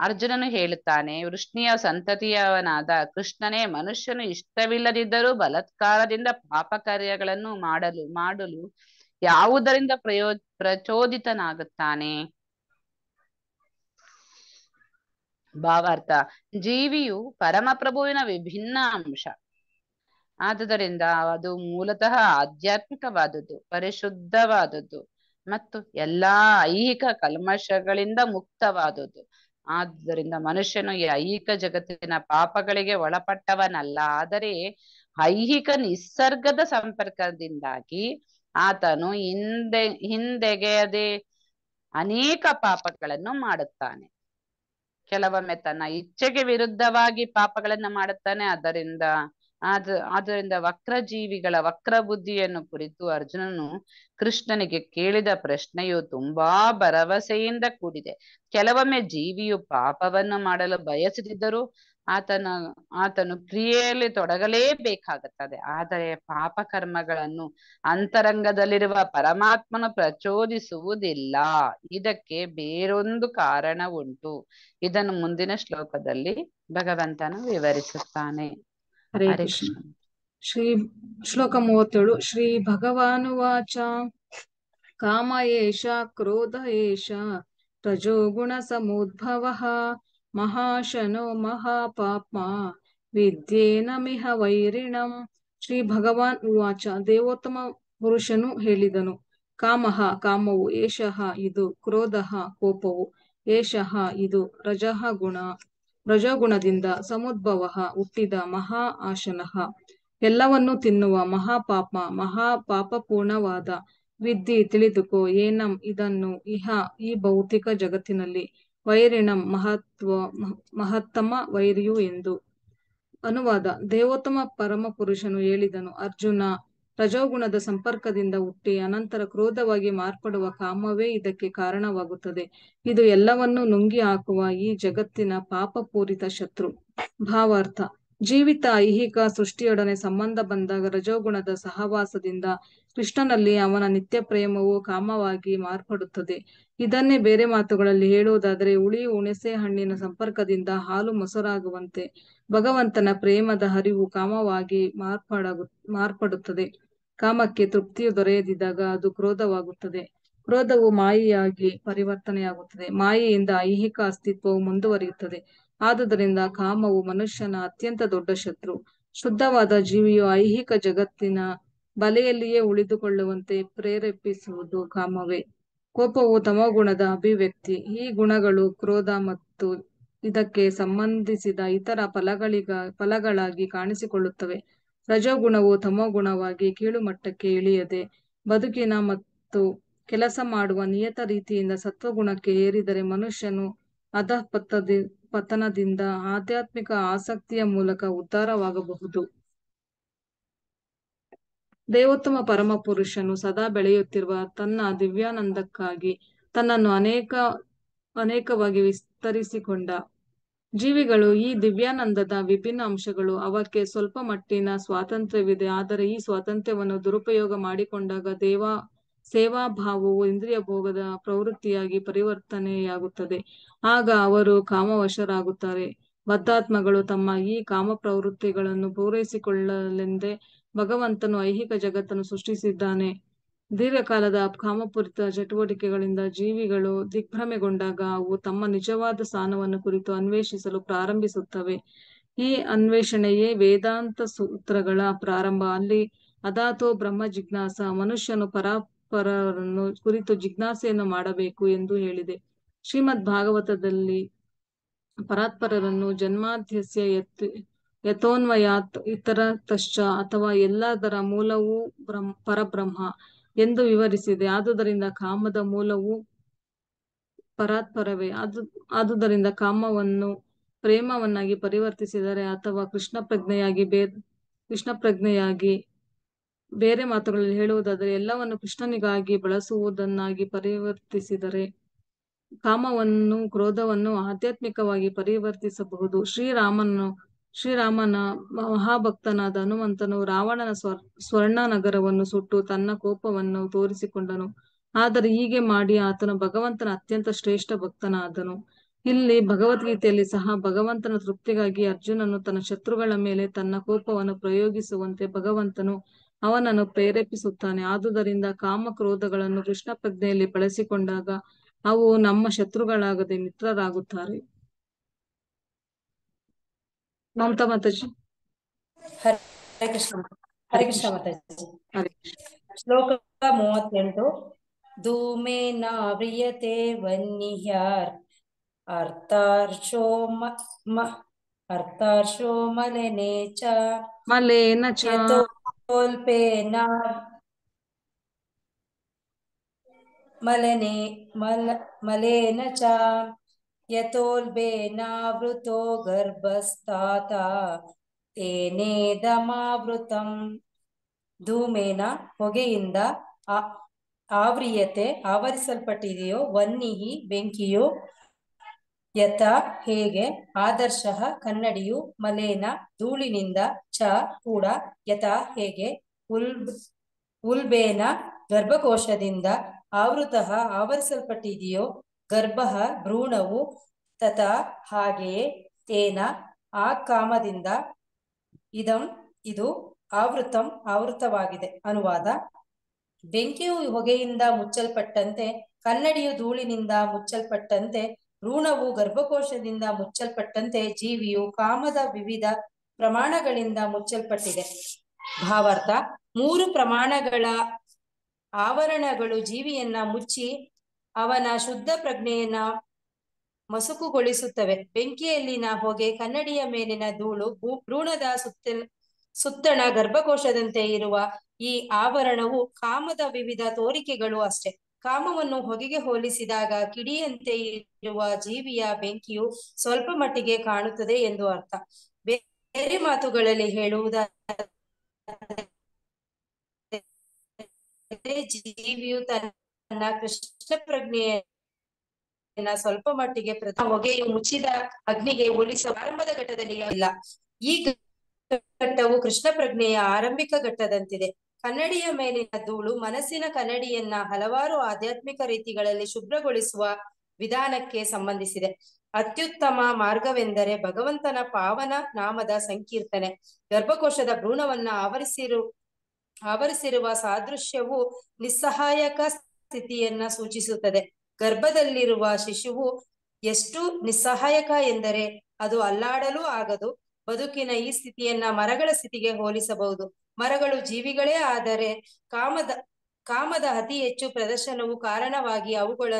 ಅರ್ಜುನನು ಹೇಳುತ್ತಾನೆ, ವೃಷ್ಣಿಯ ಸಂತತಿಯವನಾದ ಕೃಷ್ಣನೇ, ಮನುಷ್ಯನು ಇಷ್ಟವಿಲ್ಲದಿದ್ದರೂ ಬಲತ್ಕಾರದಿಂದ ಪಾಪ ಕಾರ್ಯಗಳನ್ನು ಮಾಡಲು ಮಾಡಲು ಯಾವುದರಿಂದ ಪ್ರಯೋ, ಪ್ರಚೋದಿತನಾಗುತ್ತಾನೆ? ಭಾವಾರ್ಥ. ಜೀವಿಯು ಪರಮಪ್ರಭುವಿನ ವಿಭಿನ್ನ ಅಂಶ. ಆದುದರಿಂದ ಅದು ಮೂಲತಃ ಆಧ್ಯಾತ್ಮಿಕವಾದದ್ದು, ಪರಿಶುದ್ಧವಾದದ್ದು ಮತ್ತು ಎಲ್ಲಾ ಐಹಿಕ ಕಲ್ಮಶಗಳಿಂದ ಮುಕ್ತವಾದದ್ದು. ಆದ್ದರಿಂದ ಮನುಷ್ಯನು ಈ ಐಹಿಕ ಜಗತ್ತಿನ ಪಾಪಗಳಿಗೆ ಒಳಪಟ್ಟವನಲ್ಲ. ಆದರೆ ಐಹಿಕ ನಿಸರ್ಗದ ಸಂಪರ್ಕದಿಂದಾಗಿ ಆತನು ಹಿಂದೆ ಹಿಂದೆಗೆಯದೆ ಅನೇಕ ಪಾಪಗಳನ್ನು ಮಾಡುತ್ತಾನೆ. ಕೆಲವೊಮ್ಮೆ ತನ್ನ ಇಚ್ಛೆಗೆ ವಿರುದ್ಧವಾಗಿ ಪಾಪಗಳನ್ನ ಮಾಡುತ್ತಾನೆ. ಅದರಿಂದ ಆದ, ಆದ್ದರಿಂದ ವಕ್ರ ಜೀವಿಗಳ ವಕ್ರ ಬುದ್ಧಿಯನ್ನು ಕುರಿತು ಅರ್ಜುನನು ಕೃಷ್ಣನಿಗೆ ಕೇಳಿದ ಪ್ರಶ್ನೆಯು ತುಂಬಾ ಭರವಸೆಯಿಂದ ಕೂಡಿದೆ. ಕೆಲವೊಮ್ಮೆ ಜೀವಿಯು ಪಾಪವನ್ನು ಮಾಡಲು ಬಯಸದಿದ್ದರೂ ಆತನ, ಆತನು ಕ್ರಿಯೆಯಲ್ಲಿ ತೊಡಗಲೇಬೇಕಾಗುತ್ತದೆ. ಆದರೆ ಪಾಪ ಕರ್ಮಗಳನ್ನು ಅಂತರಂಗದಲ್ಲಿರುವ ಪರಮಾತ್ಮನು ಪ್ರಚೋದಿಸುವುದಿಲ್ಲ. ಇದಕ್ಕೆ ಬೇರೊಂದು ಕಾರಣ ಉಂಟು ಇದನ್ನು ಮುಂದಿನ ಶ್ಲೋಕದಲ್ಲಿ ಭಗವಂತನು ವಿವರಿಸುತ್ತಾನೆ. ಹರೇ ಕೃಷ್ಣ. ಕೃಷ್ಣ. ಶ್ರೀ ಶ್ಲೋಕ ಮೂವತ್ತೇಳು ಶ್ರೀ ಭಗವಾನುವಾಚ. ಕಾಮ ಏಷ ಕ್ರೋಧ ಏಷ ರಜೋಗುಣ ಸಮೋದ್ಭವ ಮಹಾಶನೋ ಮಹಾಪಾಪ್ಮ ವಿದ್ಯೇನ ಮಿಹ ವೈರಿಣಂ. ಶ್ರೀ ಭಗವಾನ್ ಉವಾಚ ದೇವೋತ್ತಮ ಪುರುಷನು ಹೇಳಿದನು. ಕಾಮಹ ಕಾಮವು ಏಷಃ ಇದು ಕ್ರೋಧಃ ಕೋಪವು ಏಷಃ ಇದು ರಜಃ ಗುಣ. ರಜೋಗುಣದಿಂದ ಸಮುದ್ಭವ ಹುಟ್ಟಿದ ಮಹಾ ಆಶನಃ. ಎಲ್ಲವನ್ನೂ ತಿನ್ನುವ ಮಹಾಪಾಪ, ಮಹಾಪಾಪಪೂರ್ಣವಾದ ವಿದ್ಯೆ ತಿಳಿದುಕೋ, ಏನಂ ಇದನ್ನು ಇಹ ಈ ಭೌತಿಕ ಜಗತ್ತಿನಲ್ಲಿ ವೈರಿಣಂ ಮಹತ್ವ, ಮಹತ್ತಮ ವೈರಿಯು ಎಂದು ಅನುವಾದ ದೇವೋತ್ತಮ ಪರಮ ಪುರುಷನು ಹೇಳಿದನು. ಅರ್ಜುನ ರಜೋಗುಣದ ಸಂಪರ್ಕದಿಂದ ಹುಟ್ಟಿ ಅನಂತರ ಕ್ರೋಧವಾಗಿ ಮಾರ್ಪಡುವ ಕಾಮವೇ ಇದಕ್ಕೆ ಕಾರಣವಾಗುತ್ತದೆ. ಇದು ಎಲ್ಲವನ್ನೂ ನುಂಗಿ ಹಾಕುವ ಈ ಜಗತ್ತಿನ ಪಾಪಪೂರಿತ ಶತ್ರು. ಭಾವಾರ್ಥ. ಜೀವಿತ ಐಹಿಕ ಸೃಷ್ಟಿಯೊಡನೆ ಸಂಬಂಧ ಬಂದಾಗ ರಜೋಗುಣದ ಸಹವಾಸದಿಂದ ಕೃಷ್ಣನಲ್ಲಿ ಅವನ ನಿತ್ಯ ಪ್ರೇಮವು ಕಾಮವಾಗಿ ಮಾರ್ಪಡುತ್ತದೆ. ಇದನ್ನೇ ಬೇರೆ ಮಾತುಗಳಲ್ಲಿ ಹೇಳುವುದಾದರೆ ಉಳಿ ಹುಣಸೆ ಹಣ್ಣಿನ ಸಂಪರ್ಕದಿಂದ ಹಾಲು ಮೊಸರಾಗುವಂತೆ ಭಗವಂತನ ಪ್ರೇಮದ ಹರಿವು ಕಾಮವಾಗಿ ಮಾರ್ಪಾಡಾಗು, ಮಾರ್ಪಡುತ್ತದೆ. ಕಾಮಕ್ಕೆ ತೃಪ್ತಿಯು ದೊರೆಯದಿದ್ದಾಗ ಅದು ಕ್ರೋಧವಾಗುತ್ತದೆ. ಕ್ರೋಧವು ಮಾಯಿಯಾಗಿ ಪರಿವರ್ತನೆಯಾಗುತ್ತದೆ. ಮಾಯೆಯಿಂದ ಐಹಿಕ ಅಸ್ತಿತ್ವವು ಮುಂದುವರಿಯುತ್ತದೆ. ಆದುದರಿಂದ ಕಾಮವು ಮನುಷ್ಯನ ಅತ್ಯಂತ ದೊಡ್ಡ ಶತ್ರು. ಶುದ್ಧವಾದ ಜೀವಿಯು ಐಹಿಕ ಜಗತ್ತಿನ ಬಲೆಯಲ್ಲಿಯೇ ಉಳಿದುಕೊಳ್ಳುವಂತೆ ಪ್ರೇರೇಪಿಸುವುದು ಕಾಮವೇ. ಕೋಪವು ತಮೋಗುಣದ ಅಭಿವ್ಯಕ್ತಿ. ಈ ಗುಣಗಳು ಕ್ರೋಧ ಮತ್ತು ಇದಕ್ಕೆ ಸಂಬಂಧಿಸಿದ ಇತರ ಫಲಗಳಿಗ, ಫಲಗಳಾಗಿ ಕಾಣಿಸಿಕೊಳ್ಳುತ್ತವೆ. ರಜೋಗುಣವು ತಮೋಗುಣವಾಗಿ ಕೀಳುಮಟ್ಟಕ್ಕೆ ಇಳಿಯದೆ ಬದುಕಿನ ಮತ್ತು ಕೆಲಸ ಮಾಡುವ ನಿಯತ ರೀತಿಯಿಂದ ಸತ್ವಗುಣಕ್ಕೆ ಏರಿದರೆ ಮನುಷ್ಯನು ಅಧಪತದಿ ಪತನದಿಂದ ಆಧ್ಯಾತ್ಮಿಕ ಆಸಕ್ತಿಯ ಮೂಲಕ ಉದ್ಧಾರವಾಗಬಹುದು. ದೇವೋತ್ತಮ ಪರಮ ಪುರುಷನು ಸದಾ ಬೆಳೆಯುತ್ತಿರುವ ತನ್ನ ದಿವ್ಯಾನಂದಕ್ಕಾಗಿ ತನ್ನನ್ನು ಅನೇಕ, ಅನೇಕವಾಗಿ ವಿಸ್ತರಿಸಿಕೊಂಡ ಜೀವಿಗಳು ಈ ದಿವ್ಯಾನಂದದ ವಿಭಿನ್ನ ಅಂಶಗಳು ಅವಕ್ಕೆ ಸ್ವಲ್ಪ ಮಟ್ಟಿನ ಸ್ವಾತಂತ್ರ್ಯವಿದೆ. ಆದರೆ ಈ ಸ್ವಾತಂತ್ರ್ಯವನ್ನು ದುರುಪಯೋಗ ಮಾಡಿಕೊಂಡಾಗ ದೇವಾ ಸೇವಾ ಭಾವವು ಇಂದ್ರಿಯ ಭೋಗದ ಪ್ರವೃತ್ತಿಯಾಗಿ ಪರಿವರ್ತನೆಯಾಗುತ್ತದೆ. ಆಗ ಅವರು ಕಾಮವಶರಾಗುತ್ತಾರೆ. ಬದ್ಧಾತ್ಮಗಳು ತಮ್ಮ ಈ ಕಾಮ ಪ್ರವೃತ್ತಿಗಳನ್ನು ಪೂರೈಸಿಕೊಳ್ಳಲೆಂದೇ ಭಗವಂತನು ಐಹಿಕ ಜಗತ್ತನ್ನು ಸೃಷ್ಟಿಸಿದ್ದಾನೆ. ದೀರ್ಘಕಾಲದ ಕಾಮಪೂರಿತ ಚಟುವಟಿಕೆಗಳಿಂದ ಜೀವಿಗಳು ದಿಗ್ಭ್ರಮೆಗೊಂಡಾಗ ಅವು ತಮ್ಮ ನಿಜವಾದ ಸ್ಥಾನವನ್ನು ಕುರಿತು ಅನ್ವೇಷಿಸಲು ಪ್ರಾರಂಭಿಸುತ್ತವೆ. ಈ ಅನ್ವೇಷಣೆಯೇ ವೇದಾಂತ ಸೂತ್ರಗಳ ಪ್ರಾರಂಭ. ಅಲ್ಲಿ ಅದಾತೋ ಬ್ರಹ್ಮ ಜಿಜ್ಞಾಸ, ಮನುಷ್ಯನು ಪರಾಪರರನ್ನು ಕುರಿತು ಜಿಜ್ಞಾಸೆಯನ್ನು ಮಾಡಬೇಕು ಎಂದು ಹೇಳಿದೆ. ಶ್ರೀಮದ್ ಭಾಗವತದಲ್ಲಿ ಪರಾತ್ಪರರನ್ನು ಜನ್ಮಾಧ್ಯಸ್ಯ ಯತ್ ಇತರ ತಶ್ಚ ಅಥವಾ ಎಲ್ಲದರ ಮೂಲವೂ ಬ್ರಹ್ಮ, ಪರಬ್ರಹ್ಮ ಎಂದು ವಿವರಿಸಿದೆ. ಆದುದರಿಂದ ಕಾಮದ ಮೂಲವು ಪರಾತ್ಪರವೇ. ಅದು ಆದುದರಿಂದ ಕಾಮವನ್ನು ಪ್ರೇಮವನ್ನಾಗಿ ಪರಿವರ್ತಿಸಿದರೆ ಅಥವಾ ಕೃಷ್ಣ ಪ್ರಜ್ಞೆಯಾಗಿ ಬೇ, ಕೃಷ್ಣ ಪ್ರಜ್ಞೆಯಾಗಿ ಬೇರೆ ಮಾತುಗಳಲ್ಲಿ ಹೇಳುವುದಾದರೆ, ಎಲ್ಲವನ್ನು ಕೃಷ್ಣನಿಗಾಗಿ ಬಳಸುವುದನ್ನಾಗಿ ಪರಿವರ್ತಿಸಿದರೆ ಕಾಮವನ್ನು, ಕ್ರೋಧವನ್ನು ಆಧ್ಯಾತ್ಮಿಕವಾಗಿ ಪರಿವರ್ತಿಸಬಹುದು. ಶ್ರೀರಾಮನು ಶ್ರೀರಾಮನ ಮಹಾಭಕ್ತನಾದ ಹನುಮಂತನು ರಾವಣನ ಸ್ವರ್ ಸ್ವರ್ಣ ನಗರವನ್ನು ಸುಟ್ಟು ತನ್ನ ಕೋಪವನ್ನು ತೋರಿಸಿಕೊಂಡನು. ಆದರೆ ಹೀಗೆ ಮಾಡಿ ಆತನು ಭಗವಂತನ ಅತ್ಯಂತ ಶ್ರೇಷ್ಠ ಭಕ್ತನಾದನು. ಇಲ್ಲಿ ಭಗವದ್ಗೀತೆಯಲ್ಲಿ ಸಹ ಭಗವಂತನ ತೃಪ್ತಿಗಾಗಿ ಅರ್ಜುನನು ತನ್ನ ಶತ್ರುಗಳ ಮೇಲೆ ತನ್ನ ಕೋಪವನ್ನು ಪ್ರಯೋಗಿಸುವಂತೆ ಭಗವಂತನು ಅವನನ್ನು ಪ್ರೇರೇಪಿಸುತ್ತಾನೆ. ಆದುದರಿಂದ ಕಾಮ ಕ್ರೋಧಗಳನ್ನು ಕೃಷ್ಣ ಪ್ರಜ್ಞೆಯಲ್ಲಿ ಬಳಸಿಕೊಂಡಾಗ ಅವು ನಮ್ಮ ಶತ್ರುಗಳಾಗದೆ ಮಿತ್ರರಾಗುತ್ತಾರೆ. ಮಮತಾ ಮಾತಾಜಿ ಹರೇ ಕೃಷ್ಣ ಹರೇ ಕೃಷ್ಣ ಮಾತಾಜಿ ಹರೇ ಶ್ಲೋಕ ಮೂವತ್ತೆಂಟು ಧೂಮೇನಾವ್ರಿಯತೆ ವನ್ನಿಹ್ಯಾರ್ ಅರ್ಥಾರ್ಷೋ ಮ ಮ- ಅರ್ಥಾರ್ಷೋ ಮಲನೆ ಚ ಮಲೇನ ಚ ಯಥೋಲ್ಪೇನ ಮಲನೆ ಮಲ ಮಲೇನ ಚ ಯಥೋಲ್ಬೇನಾವೃತೋ ಗರ್ಭಸ್ಥಾತ ತೇನೇದಮಾವೃತಂ ಧೂಮೇನ ಹೊಗೆಯಿಂದ ಆವ್ರಿಯತೆ ಆವರಿಸಲ್ಪಟ್ಟಿದೆಯೋ, ವನ್ನಿಹಿ ಬೆಂಕಿಯು, ಯಥ ಹೇಗೆ? ಆದರ್ಶ ಕನ್ನಡಿಯು ಮಲೇನ ಧೂಳಿನಿಂದ ಚ ಕೂಡ ಯಥ ಹೇಗೆ? ಉಲ್ ಉಲ್ಬೇನ ಗರ್ಭಕೋಶದಿಂದ ಆವೃತ ಆವರಿಸಲ್ಪಟ್ಟಿದೆಯೋ ಗರ್ಭ ಭ್ರೂಣವು ತಥಾ ಹಾಗೆಯೇ ತೇನ ಆ ಕಾಮದಿಂದ ಇದಂ ಇದು ಆವೃತಂ ಆವೃತವಾಗಿದೆ ಅನುವಾದ. ಬೆಂಕಿಯು ಹೊಗೆಯಿಂದ ಮುಚ್ಚಲ್ಪಟ್ಟಂತೆ, ಕನ್ನಡಿಯು ಧೂಳಿನಿಂದ ಮುಚ್ಚಲ್ಪಟ್ಟಂತೆ, ಭ್ರೂಣವು ಗರ್ಭಕೋಶದಿಂದ ಮುಚ್ಚಲ್ಪಟ್ಟಂತೆ, ಜೀವಿಯು ಕಾಮದ ವಿವಿಧ ಪ್ರಮಾಣಗಳಿಂದ ಮುಚ್ಚಲ್ಪಟ್ಟಿದೆ. ಭಾವಾರ್ಥ, ಮೂರು ಪ್ರಮಾಣಗಳ ಆವರಣಗಳು ಜೀವಿಯನ್ನ ಮುಚ್ಚಿ ಅವನ ಶುದ್ಧ ಪ್ರಜ್ಞೆಯನ್ನ ಮಸುಕುಗೊಳಿಸುತ್ತವೆ. ಬೆಂಕಿಯಲ್ಲಿನ ಹೊಗೆ ಕನ್ನಡಿಯ ಮೇಲಿನ ಧೂಳು ಭ್ರೂಣದ ಸುತ್ತ ಸುತ್ತಣ ಗರ್ಭಕೋಶದಂತೆ ಇರುವ ಈ ಆವರಣವು ಕಾಮದ ವಿವಿಧ ತೋರಿಕೆಗಳು ಅಷ್ಟೇ. ಕಾಮವನ್ನು ಹೊಗೆಗೆ ಹೋಲಿಸಿದಾಗ ಕಿಡಿಯಂತೆ ಇರುವ ಜೀವಿಯ ಬೆಂಕಿಯು ಸ್ವಲ್ಪ ಮಟ್ಟಿಗೆ ಕಾಣುತ್ತದೆ ಎಂದು ಅರ್ಥ. ಬೇರೆ ಮಾತುಗಳಲ್ಲಿ ಹೇಳುವುದಾದರೆ ಜೀವಿಯು ತನ್ನ ಕೃಷ್ಣ ಪ್ರಜ್ಞೆಯನ್ನ ಸ್ವಲ್ಪ ಮಟ್ಟಿಗೆ ಪ್ರಥಮ ಹೊಗೆಯು ಮುಚ್ಚಿದ ಅಗ್ನಿಗೆ ಹೋಲಿಸುವ ಆರಂಭದ ಘಟ್ಟದಲ್ಲಿ ಇಲ್ಲ. ಈ ಘಟ್ಟವು ಕೃಷ್ಣ ಪ್ರಜ್ಞೆಯ ಆರಂಭಿಕ ಘಟ್ಟದಂತಿದೆ. ಕನ್ನಡಿಯ ಮೇಲಿನ ಧೂಳು ಮನಸ್ಸಿನ ಕನ್ನಡಿಯನ್ನ ಹಲವಾರು ಆಧ್ಯಾತ್ಮಿಕ ರೀತಿಗಳಲ್ಲಿ ಶುಭ್ರಗೊಳಿಸುವ ವಿಧಾನಕ್ಕೆ ಸಂಬಂಧಿಸಿದೆ. ಅತ್ಯುತ್ತಮ ಮಾರ್ಗವೆಂದರೆ ಭಗವಂತನ ಪಾವನ ನಾಮದ ಸಂಕೀರ್ತನೆ. ಗರ್ಭಕೋಶದ ಭ್ರೂಣವನ್ನ ಆವರಿಸಿರು, ಆವರಿಸಿರುವ ಸಾದೃಶ್ಯವು ನಿಸ್ಸಹಾಯಕ ಸ್ಥಿತಿಯನ್ನ ಸೂಚಿಸುತ್ತದೆ. ಗರ್ಭದಲ್ಲಿರುವ ಶಿಶುವು ಎಷ್ಟು ನಿಸ್ಸಹಾಯಕ ಎಂದರೆ ಅದು ಅಲ್ಲಾಡಲು ಆಗದು. ಬದುಕಿನ ಈ ಸ್ಥಿತಿಯನ್ನ ಮರಗಳ ಸ್ಥಿತಿಗೆ ಹೋಲಿಸಬಹುದು. ಮರಗಳು ಜೀವಿಗಳೇ ಆದರೆ ಕಾಮದ ಕಾಮದ ಅತಿ ಹೆಚ್ಚು ಪ್ರದರ್ಶನವು ಕಾರಣವಾಗಿ ಅವುಗಳ,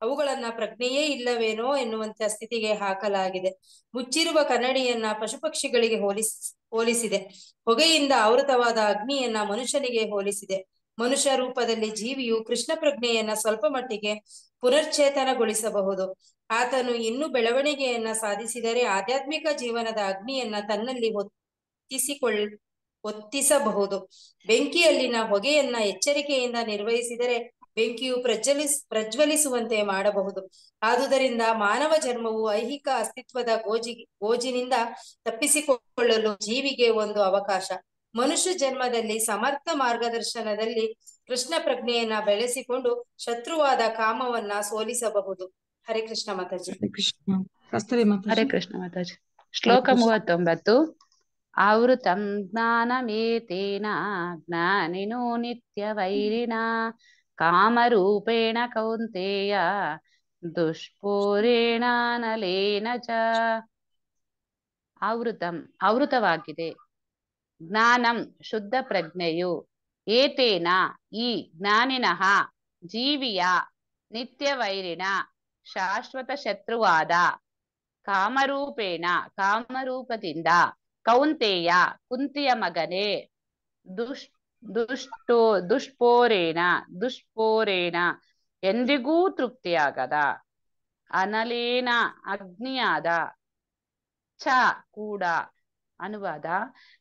ಅವುಗಳನ್ನ ಪ್ರಜ್ಞೆಯೇ ಇಲ್ಲವೇನೋ ಎನ್ನುವಂತ ಸ್ಥಿತಿಗೆ ಹಾಕಲಾಗಿದೆ. ಮುಚ್ಚಿರುವ ಕನ್ನಡಿಯನ್ನ ಪಶು ಪಕ್ಷಿಗಳಿಗೆ ಹೋಲಿಸ್, ಹೋಲಿಸಿದೆ. ಹೊಗೆಯಿಂದ ಆವೃತವಾದ ಅಗ್ನಿಯನ್ನ ಮನುಷ್ಯನಿಗೆ ಹೋಲಿಸಿದೆ. ಮನುಷ್ಯ ರೂಪದಲ್ಲಿ ಜೀವಿಯು ಕೃಷ್ಣ ಪ್ರಜ್ಞೆಯನ್ನ ಸ್ವಲ್ಪ ಮಟ್ಟಿಗೆ ಪುನರ್ಚೇತನಗೊಳಿಸಬಹುದು. ಆತನು ಇನ್ನೂ ಬೆಳವಣಿಗೆಯನ್ನ ಸಾಧಿಸಿದರೆ ಆಧ್ಯಾತ್ಮಿಕ ಜೀವನದ ಅಗ್ನಿಯನ್ನ ತನ್ನಲ್ಲಿ ಹೊತ್ತಿಸಿಕೊಳ್ ಒತ್ತಿಸಬಹುದು ಬೆಂಕಿಯಲ್ಲಿನ ಹೊಗೆಯನ್ನ ಎಚ್ಚರಿಕೆಯಿಂದ ನಿರ್ವಹಿಸಿದರೆ ಬೆಂಕಿಯು ಪ್ರಜ್ವಲಿಸ್, ಪ್ರಜ್ವಲಿಸುವಂತೆ ಮಾಡಬಹುದು. ಆದುದರಿಂದ ಮಾನವ ಜನ್ಮವು ಐಹಿಕ ಅಸ್ತಿತ್ವದ ಗೋಜಿ, ಗೋಜಿನಿಂದ ತಪ್ಪಿಸಿಕೊಳ್ಳಲು ಜೀವಿಗೆ ಒಂದು ಅವಕಾಶ. ಮನುಷ್ಯ ಜನ್ಮದಲ್ಲಿ ಸಮರ್ಥ ಮಾರ್ಗದರ್ಶನದಲ್ಲಿ ಕೃಷ್ಣ ಪ್ರಜ್ಞೆಯನ್ನ ಬೆಳೆಸಿಕೊಂಡು ಶತ್ರುವಾದ ಕಾಮವನ್ನ ಸೋಲಿಸಬಹುದು. ಹರೇ ಕೃಷ್ಣ ಮಾತಾಜಿ. ಹರೇ ಕೃಷ್ಣ. ಕಸ್ತೂರಿ ಮಾತಾಜಿ. ಕೃಷ್ಣ ಮಾತಾಜಿ. ಶ್ಲೋಕ. ಮೂವತ್ತೊಂಬತ್ತು. ಆವೃತಂ ಜ್ಞಾನಮೇತೇನ ಜ್ಞಾನಿನೋ ನಿತ್ಯವೈರಿಣ ಕಾಮರೂಪೇಣ ಕೌಂತೆಯ ದುಷ್ಪೂರೇಣಾನಲೇನ ಚ. ಆವೃತಂ ಆವೃತವಾಗಿದೆ. ಜ್ಞಾನಂ ಶುದ್ಧ ಪ್ರಜ್ಞೆಯು. ಏತೇನ ಈ ಜ್ಞಾನಿನಃ ಜೀವಿಯ ನಿತ್ಯವೈರಿನ ಶಾಶ್ವತ ಶತ್ರುವಾದ. ಕಾಮರೂಪೇಣ ಕಾಮರೂಪದಿಂದ ಕೌಂತೆಯ ಕುಂತಿಯ ಮಗನೇ. ದುಷ್, ದುಷ್ಟೋ, ದುಷ್ಪೋರೇಣ ದುಷ್ಪೋರೇಣ ಎಂದಿಗೂ ತೃಪ್ತಿಯಾಗದ. ಅನಲೇನ ಅಗ್ನಿಯಾದ. ಚ ಕೂಡ ಅನುವಾದ.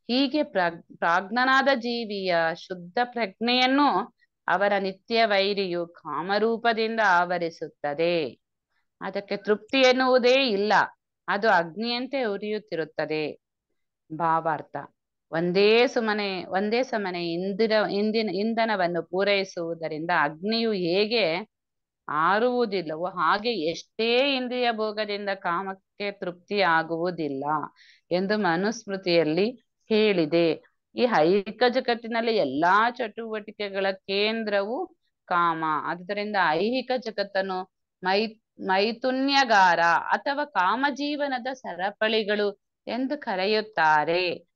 ಹೀಗೆ ಪ್ರ ಪ್ರಾಜ್ಞನಾದ ಜೀವಿಯ ಶುದ್ಧ ಪ್ರಜ್ಞೆಯನ್ನು ಅವರ ನಿತ್ಯ ವೈರಿಯು ಕಾಮರೂಪದಿಂದ ಆವರಿಸುತ್ತದೆ. ಅದಕ್ಕೆ ತೃಪ್ತಿ ಎನ್ನುವುದೇ ಇಲ್ಲ. ಅದು ಅಗ್ನಿಯಂತೆ ಉರಿಯುತ್ತಿರುತ್ತದೆ. ಭಾವಾರ್ಥ. ಒಂದೇ ಸುಮನೆ, ಒಂದೇ ಸಮನೆ ಇಂದಿನ ಇಂದಿನ, ಇಂಧನವನ್ನು ಪೂರೈಸುವುದರಿಂದ ಅಗ್ನಿಯು ಹೇಗೆ ಆರುವುದಿಲ್ಲವೋ ಹಾಗೆ ಎಷ್ಟೇ ಇಂದ್ರಿಯ ಭೋಗದಿಂದ ಕಾಮಕ್ಕೆ ತೃಪ್ತಿ ಆಗುವುದಿಲ್ಲ ಎಂದು ಮನುಸ್ಮೃತಿಯಲ್ಲಿ ಹೇಳಿದೆ. ಈ ಐಹಿಕ ಜಗತ್ತಿನಲ್ಲಿ ಎಲ್ಲಾ ಚಟುವಟಿಕೆಗಳ ಕೇಂದ್ರವು ಕಾಮ. ಆದ್ದರಿಂದ ಐಹಿಕ ಜಗತ್ತನ್ನು ಮೈ ಮೈಥುನ್ಯಗಾರ ಅಥವಾ ಕಾಮಜೀವನದ ಸರಪಳಿಗಳು ಎಂದು ಕರೆಯುತ್ತಾರೆ.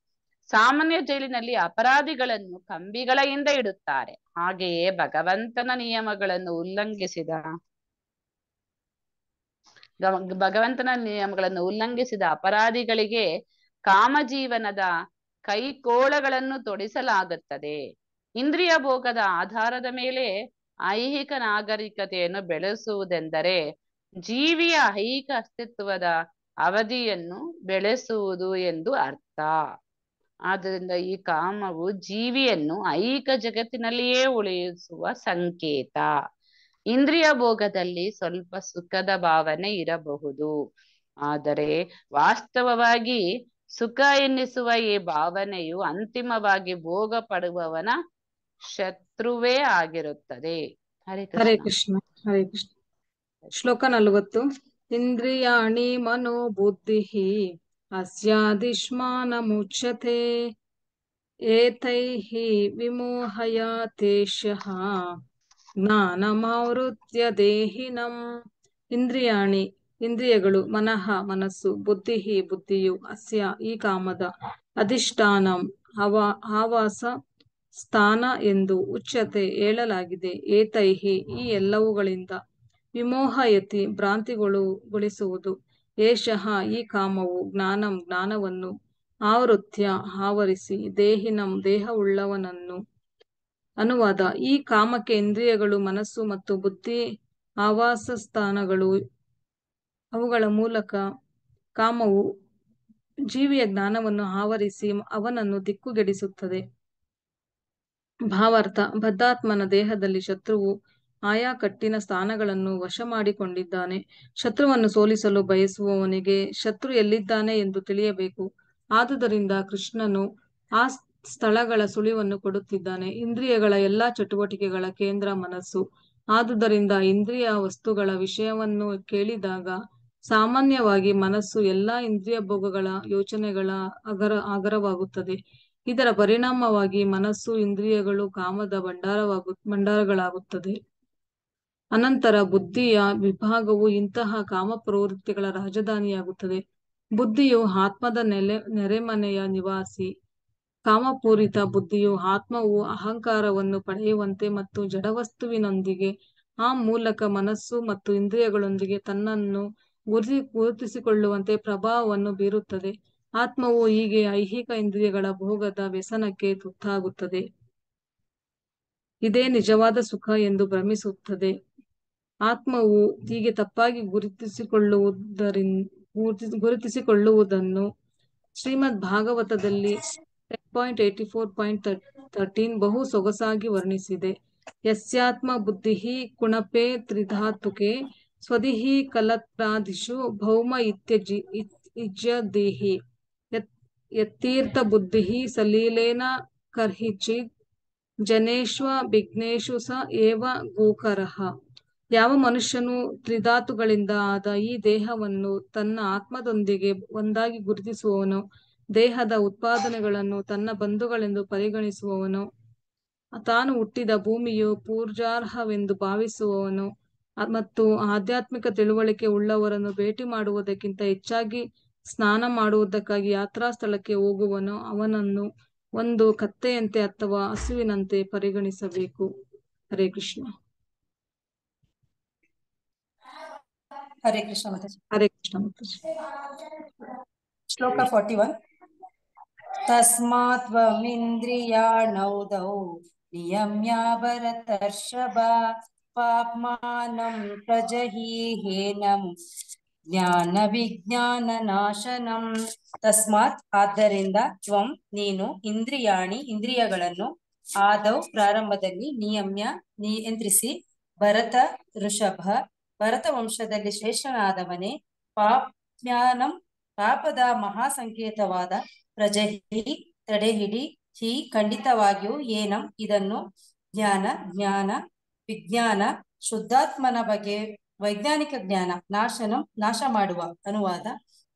ಸಾಮಾನ್ಯ ಜೈಲಿನಲ್ಲಿ ಅಪರಾಧಿಗಳನ್ನು ಕಂಬಿಗಳ ಹಿಂದೆ ಇಡುತ್ತಾರೆ. ಹಾಗೆಯೇ ಭಗವಂತನ ನಿಯಮಗಳನ್ನು ಉಲ್ಲಂಘಿಸಿದ ಭಗವಂತನ ನಿಯಮಗಳನ್ನು ಉಲ್ಲಂಘಿಸಿದ ಅಪರಾಧಿಗಳಿಗೆ ಕಾಮಜೀವನದ ಕೈಕೋಳಗಳನ್ನು ತೊಡಿಸಲಾಗುತ್ತದೆ. ಇಂದ್ರಿಯ ಭೋಗದ ಆಧಾರದ ಮೇಲೆ ಐಹಿಕ ನಾಗರಿಕತೆಯನ್ನು ಬೆಳೆಸುವುದೆಂದರೆ ಜೀವಿಯ ಐಹಿಕ ಅಸ್ತಿತ್ವದ ಅವಧಿಯನ್ನು ಬೆಳೆಸುವುದು ಎಂದು ಅರ್ಥ. ಆದ್ದರಿಂದ ಈ ಕಾಮವು ಜೀವಿಯನ್ನು ಐಕ ಜಗತ್ತಿನಲ್ಲಿಯೇ ಉಳಿಯಿಸುವ ಸಂಕೇತ. ಇಂದ್ರಿಯ ಭೋಗದಲ್ಲಿ ಸ್ವಲ್ಪ ಸುಖದ ಭಾವನೆ ಇರಬಹುದು. ಆದರೆ ವಾಸ್ತವವಾಗಿ ಸುಖ ಎನ್ನಿಸುವ ಈ ಭಾವನೆಯು ಅಂತಿಮವಾಗಿ ಭೋಗ ಪಡುವವನ ಶತ್ರುವೇ ಆಗಿರುತ್ತದೆ. ಹರೇ ಕೃಷ್ಣ. ಹರಿ ಹರೇ ಕೃಷ್ಣ. ಶ್ಲೋಕ ನಲ್ವತ್ತು. ಇಂದ್ರಿಯಾಣಿ ಮನೋ ಬುದ್ಧಿ ಅಸ್ಯಾದಿಷ್ಮಾನ ಏತೈಹಿ ಏತೈಃ ವಿಮೋಹಯತೇಷ್ಯಃ ಜ್ಞಾನಮಾವೃತ್ಯ ದೇಹಿನಂ ಇಂದ್ರಿಯಾಣಿ ಇಂದ್ರಿಯಗಳು ಮನಃ ಮನಸ್ಸು ಬುದ್ಧಿ ಬುದ್ಧಿಯು ಅಸ್ಯ ಈ ಕಾಮದ ಅಧಿಷ್ಠಾನಂ ಹವ ಆವಾಸ ಸ್ಥಾನ ಎಂದು ಉಚ್ಯತೆ ಹೇಳಲಾಗಿದೆ. ಏತೈಹಿ ಈ ಎಲ್ಲವುಗಳಿಂದ ವಿಮೋಹಯತಿ ಭ್ರಾಂತಿಗೊಳಿಸುವುದು ಏಷಃ ಈ ಕಾಮವು ಜ್ಞಾನಂ ಜ್ಞಾನವನ್ನು ಆವೃತ್ಯ ಆವರಿಸಿ ದೇಹಿನಂ ದೇಹವುಳ್ಳವನನ್ನು ಅನುವಾದ. ಈ ಕಾಮಕ್ಕೆ ಇಂದ್ರಿಯಗಳು, ಮನಸ್ಸು ಮತ್ತು ಬುದ್ಧಿ ಆವಾಸ ಸ್ಥಾನಗಳು ಅವುಗಳ ಮೂಲಕ ಕಾಮವು ಜೀವಿಯ ಜ್ಞಾನವನ್ನು ಆವರಿಸಿ ಅವನನ್ನು ದಿಕ್ಕುಗೆಡಿಸುತ್ತದೆ. ಭಾವಾರ್ಥ, ಬದ್ಧಾತ್ಮನ ದೇಹದಲ್ಲಿ ಶತ್ರುವು ಆಯಾ ಕಟ್ಟಿನ ಸ್ಥಾನಗಳನ್ನು ವಶ ಮಾಡಿಕೊಂಡಿದ್ದಾನೆ. ಶತ್ರುವನ್ನು ಸೋಲಿಸಲು ಬಯಸುವವನಿಗೆ ಶತ್ರು ಎಲ್ಲಿದ್ದಾನೆ ಎಂದು ತಿಳಿಯಬೇಕು. ಆದುದರಿಂದ ಕೃಷ್ಣನು ಆ ಸ್ಥಳಗಳ ಸುಳಿವನ್ನು ಕೊಡುತ್ತಿದ್ದಾನೆ. ಇಂದ್ರಿಯಗಳ ಎಲ್ಲಾ ಚಟುವಟಿಕೆಗಳ ಕೇಂದ್ರ ಮನಸ್ಸು. ಆದುದರಿಂದ ಇಂದ್ರಿಯ ವಸ್ತುಗಳ ವಿಷಯವನ್ನು ಕೇಳಿದಾಗ ಸಾಮಾನ್ಯವಾಗಿ ಮನಸ್ಸು ಎಲ್ಲಾ ಇಂದ್ರಿಯ ಭೋಗಗಳ ಯೋಚನೆಗಳ ಅಗರ ಆಗರವಾಗುತ್ತದೆ ಇದರ ಪರಿಣಾಮವಾಗಿ ಮನಸ್ಸು ಇಂದ್ರಿಯಗಳು ಕಾಮದ ಭಂಡಾರವಾಗು, ಭಂಡಾರಗಳಾಗುತ್ತದೆ. ಅನಂತರ ಬುದ್ಧಿಯ ವಿಭಾಗವು ಇಂತಹ ಕಾಮ ಪ್ರವೃತ್ತಿಗಳ ರಾಜಧಾನಿಯಾಗುತ್ತದೆ. ಬುದ್ಧಿಯು ಆತ್ಮದ ನೆಲೆ, ನೆರೆಮನೆಯ ನಿವಾಸಿ. ಕಾಮಪೂರಿತ ಬುದ್ಧಿಯು ಆತ್ಮವು ಅಹಂಕಾರವನ್ನು ಪಡೆಯುವಂತೆ ಮತ್ತು ಜಡವಸ್ತುವಿನೊಂದಿಗೆ, ಆ ಮೂಲಕ ಮನಸ್ಸು ಮತ್ತು ಇಂದ್ರಿಯಗಳೊಂದಿಗೆ ತನ್ನನ್ನು ಗುರುತಿ, ಗುರುತಿಸಿಕೊಳ್ಳುವಂತೆ ಪ್ರಭಾವವನ್ನು ಬೀರುತ್ತದೆ. ಆತ್ಮವು ಹೀಗೆ ಐಹಿಕ ಇಂದ್ರಿಯಗಳ ಭೋಗದ ವ್ಯಸನಕ್ಕೆ ತುತ್ತಾಗುತ್ತದೆ. ಇದೇ ನಿಜವಾದ ಸುಖ ಎಂದು ಭ್ರಮಿಸುತ್ತದೆ. ಆತ್ಮವು ಹೀಗೆ ತಪ್ಪಾಗಿ ಗುರುತಿಸಿಕೊಳ್ಳುವುದರಿಂದ ಗುರುತಿಸಿಕೊಳ್ಳುವುದನ್ನು ಶ್ರೀಮದ್ ಭಾಗವತದಲ್ಲಿ point eighty four point thirteen ಬಹು ಸೊಗಸಾಗಿ ವರ್ಣಿಸಿದೆ. ಯಸ್ಯಾತ್ಮ ಬುದ್ಧಿ ಕುಣಪೆ ತ್ರಿಧಾತುಕೆ ಸ್ವದಿಹಿ ಕಲತ್ರಾದಿಷು ಭೌಮ ಇತ್ಯಜಿ ದೇಹಿ ಯತ್ತೀರ್ಥ ಬುದ್ಧಿ ಸಲೀಲೇನ ಕರ್ಹಿಚಿತ್ ಜನೇಶ್ವ ವಿಘ್ನೇಶು ಸ ಏವ ಗೋಕರಃ. ಯಾವ ಮನುಷ್ಯನು ತ್ರಿಧಾತುಗಳಿಂದ ಆದ ಈ ದೇಹವನ್ನು ತನ್ನ ಆತ್ಮದೊಂದಿಗೆ ಒಂದಾಗಿ ಗುರುತಿಸುವವನು, ದೇಹದ ಉತ್ಪಾದನೆಗಳನ್ನು ತನ್ನ ಬಂಧುಗಳೆಂದು ಪರಿಗಣಿಸುವವನು, ತಾನು ಹುಟ್ಟಿದ ಭೂಮಿಯು ಪೂರ್ಜಾರ್ಹವೆಂದು ಭಾವಿಸುವವನು ಮತ್ತು ಆಧ್ಯಾತ್ಮಿಕ ತಿಳುವಳಿಕೆ ಉಳ್ಳವರನ್ನು ಭೇಟಿ ಮಾಡುವುದಕ್ಕಿಂತ ಹೆಚ್ಚಾಗಿ ಸ್ನಾನ ಮಾಡುವುದಕ್ಕಾಗಿ ಯಾತ್ರಾ ಸ್ಥಳಕ್ಕೆ ಹೋಗುವನು ಅವನನ್ನು ಒಂದು ಕತ್ತೆಯಂತೆ ಅಥವಾ ಹಸುವಿನಂತೆ ಪರಿಗಣಿಸಬೇಕು. ಹರೇ ಕೃಷ್ಣ. ಹರೇ ಕೃಷ್ಣ ಹರೇ ಕೃಷ್ಣ ಶ್ಲೋಕ. ಫಾರ್ಟಿ ಒನ್ ತಸ್ಮಾತ್ವಮಿಂದ್ರಿಯಾಣೌ ದೌ ನಿಯಮ್ಯ ಭರತರ್ಷಭ ಪಾಪ್ಮಾನಂ ಪ್ರಜಹೀಹೇನಂ ಜ್ಞಾನ ವಿಜ್ಞಾನ ನಾಶನಂ ತಸ್ಮಾತ್ ಆದ್ದರಿಂದ ತ್ವಂ ನೀನು ಇಂದ್ರಿಯಾಣಿ ಇಂದ್ರಿಯಗಳನ್ನು ಆದೌ ಪ್ರಾರಂಭದಲ್ಲಿ ನಿಯಮ್ಯ ನಿಯಂತ್ರಿಸಿ ಭರತ ಋಷಭ ಭರತ ವಂಶದಲ್ಲಿ ಶ್ರೇಷ್ಠನಾದವನೇ ಪಾಪ್ಜ್ಞಾನಂ ಪಾಪದ ಮಹಾಸಂಕೇತವಾದ ಪ್ರಜಹಿ, ತಡೆಹಿಡಿ, ಹಿ, ಖಂಡಿತವಾಗಿಯೂ ಏನಂ, ಇದನ್ನು ಜ್ಞಾನ ಜ್ಞಾನ, ವಿಜ್ಞಾನ, ಶುದ್ಧಾತ್ಮನ ಬಗ್ಗೆ ವೈಜ್ಞಾನಿಕ ಜ್ಞಾನ, ನಾಶನಂ, ನಾಶ ಮಾಡುವ ಅನುವಾದ.